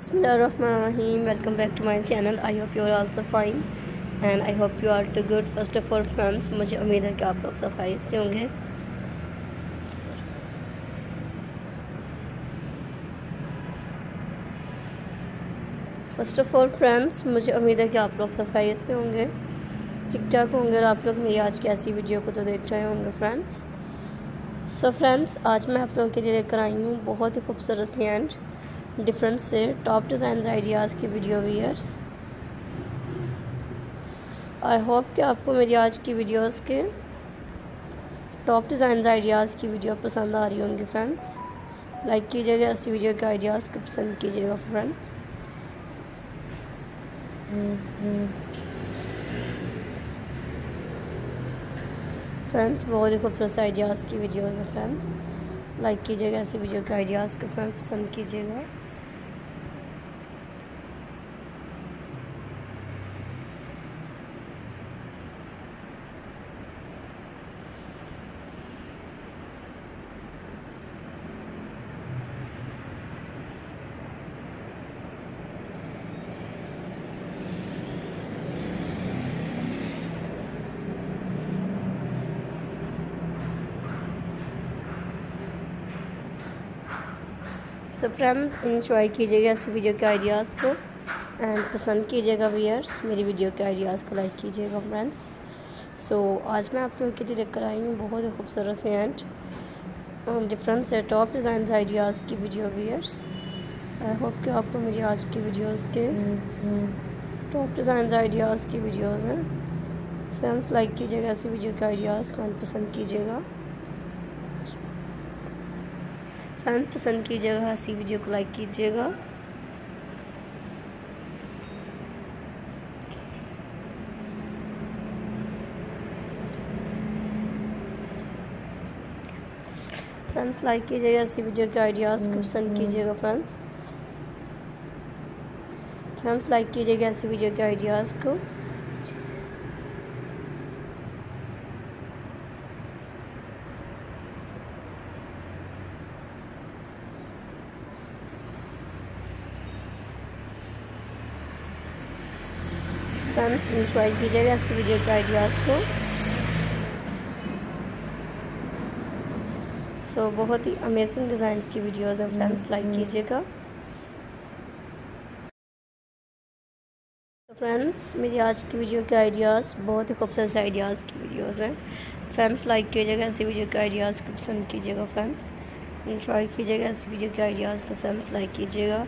Bismillahirrahmanirrahim. Welcome back to my channel. I hope you are also fine and I hope you are too good. First of all friends, मुझे उम्मीद है कि आप लोग सफ़ाई से होंगे फ़र्स्ट ऑफ़ ऑल फ्रेंड्स मुझे उम्मीद है कि आप लोग सफ़ाई से होंगे ठीक ठाक होंगे और आप लोग मेरी आज की ऐसी वीडियो को तो देख रहे होंगे फ्रेंड्स सो फ्रेंड्स आज मैं आप लोगों के लिए लेकर आई हूँ बहुत ही खूबसूरत सी एंड डिफरेंट से टॉप डिज़ाइन आइडियाज़ की वीडियो वीयर्स आई होप कि आपको मेरी आज की वीडियोस के टॉप डिज़ाइन आइडियाज़ की वीडियो पसंद आ रही होंगी फ्रेंड्स लाइक कीजिएगा, ऐसी वीडियो के आइडियाज़ को पसंद कीजिएगा फ्रेंड्स फ्रेंड्स बहुत ही खूबसूरत आइडियाज़ की वीडियोज़ हैं फ्रेंड्स लाइक कीजिएगा ऐसे वीडियो के आइडियाज़ को पसंद कीजिएगा। सो फ्रेंड्स इंजॉय कीजिएगा इस वीडियो के आइडियाज़ को एंड पसंद कीजिएगा वीयर्स मेरी वीडियो के आइडियाज़ को लाइक कीजिएगा फ्रेंड्स सो so, आज मैं आप लोगों के लिए लेकर आई हूँ बहुत ही खूबसूरत से एंड डिफरेंट से टॉप डिज़ाइन आइडियाज़ की वीडियो वीयर्स आई होप कि आपको मेरी आज की वीडियोज़ के टॉप डिज़ाइन आइडियाज़ की वीडियोज़ हैं. फ्रेंड्स लाइक कीजिएगा ऐसी वीडियो के आइडियाज़ को पसंद कीजिएगा. फ्रेंड पसंद कीजिएगा हँसी वीडियो को लाइक कीजिएगा। फ्रेंड्स लाइक कीजिएगा ऐसी वीडियो के आइडियाज़ को पसंद कीजिएगा फ्रेंड्स फ्रेंड्स लाइक कीजिएगा ऐसी वीडियो के आइडियाज़ को। फ्रेंड्स इंजॉय कीजिएगा इस वीडियो के आइडियाज़ को। सो so, बहुत ही अमेजिंग डिज़ाइंस की वीडियोज़ हैं फ्रेंड्स लाइक कीजिएगा। फ्रेंड्स मेरी आज की वीडियो के आइडियाज़ बहुत ही खूबसूरत आइडियाज़ की वीडियोज़ हैं। फ्रेंड्स लाइक कीजिएगा ऐसी वीडियो के आइडियाज़ को पसंद कीजिएगा फ्रेंड्स इंजॉय कीजिएगा इस वीडियो के आइडियाज़ को फ्रेंड्स लाइक कीजिएगा।